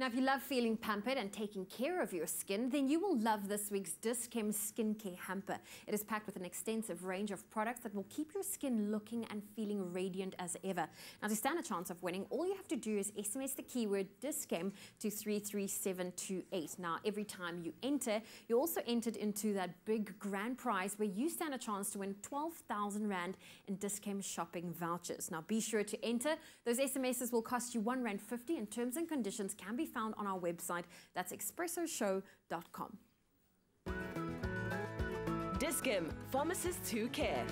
Now, if you love feeling pampered and taking care of your skin, then you will love this week's Dis-Chem Skincare Hamper. It is packed with an extensive range of products that will keep your skin looking and feeling radiant as ever. Now, to stand a chance of winning, all you have to do is SMS the keyword Dis-Chem to 33728. Now, every time you enter, you're also entered into that big grand prize where you stand a chance to win 12,000 Rand in Dis-Chem shopping vouchers. Now, be sure to enter. Those SMSs will cost you 1 Rand 50 and terms and conditions can be found on our website. That's expressoshow.com. Dis-Chem, pharmacists who care.